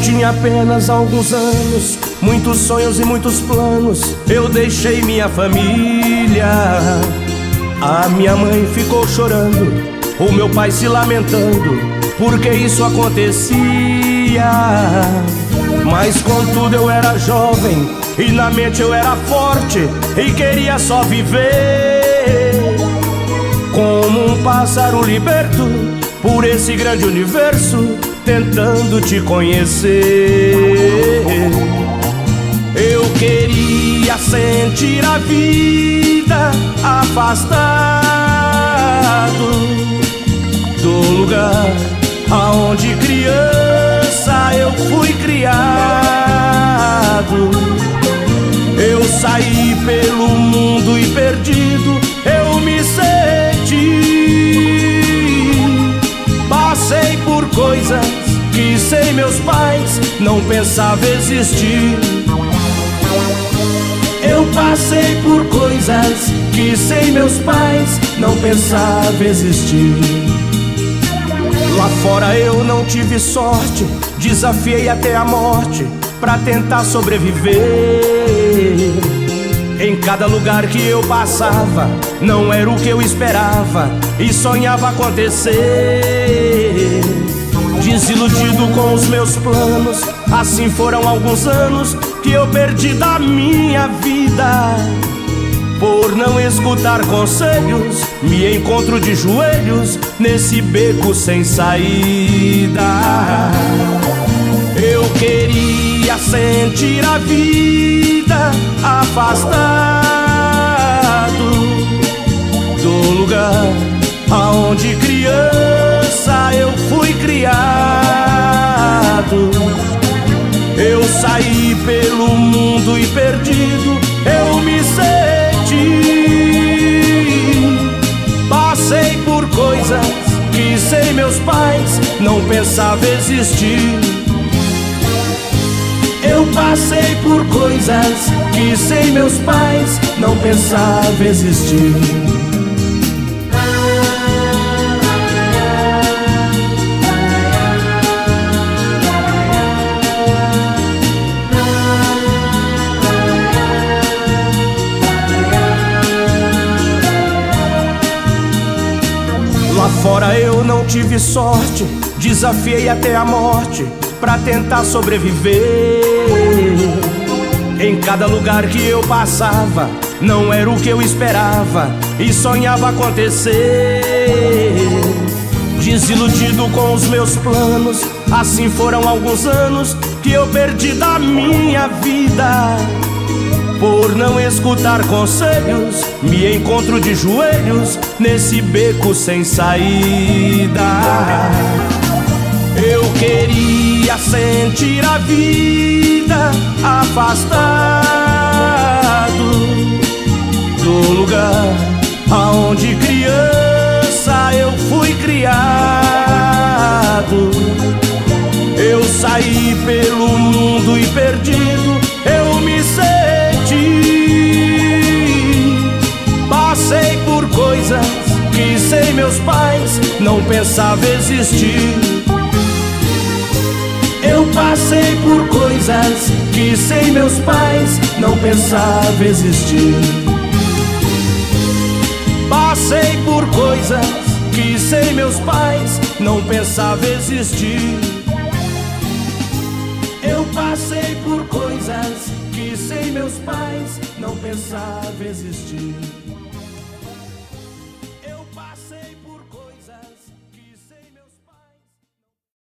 tinha apenas alguns anos, muitos sonhos e muitos planos. Eu deixei minha família. A minha mãe ficou chorando, o meu pai se lamentando, porque isso acontecia. Mas contudo eu era jovem e na mente eu era forte e queria só viver como um pássaro liberto por esse grande universo tentando te conhecer. Eu queria sentir a vida afastado do lugar aonde criança eu fui criado. Eu saí pelo mundo e perdido sem meus pais não pensava existir. Eu passei por coisas que sem meus pais não pensava existir. Lá fora eu não tive sorte, desafiei até a morte pra tentar sobreviver. Em cada lugar que eu passava, não era o que eu esperava e sonhava acontecer. Desiludido com os meus planos, assim foram alguns anos que eu perdi da minha vida. Por não escutar conselhos, me encontro de joelhos nesse beco sem saída. Eu queria sentir a vida afastado do lugar aonde criança eu fui criado. Eu saí pelo mundo e perdido eu me senti. Passei por coisas que sem meus pais não pensava existir. Eu passei por coisas que sem meus pais não pensava existir. Fora eu não tive sorte, desafiei até a morte pra tentar sobreviver. Em cada lugar que eu passava, não era o que eu esperava e sonhava acontecer. Desiludido com os meus planos, assim foram alguns anos que eu perdi da minha vida. Por não escutar conselhos, me encontro de joelhos nesse beco sem saída. Eu queria sentir a vida afastado do lugar aonde criança eu fui criado. Eu saí pelo mundo e pais não pensava existir. Eu passei por coisas que sem meus pais não pensava existir. Passei por coisas que sem meus pais não pensava existir. Eu passei por coisas que sem meus pais não pensava existir.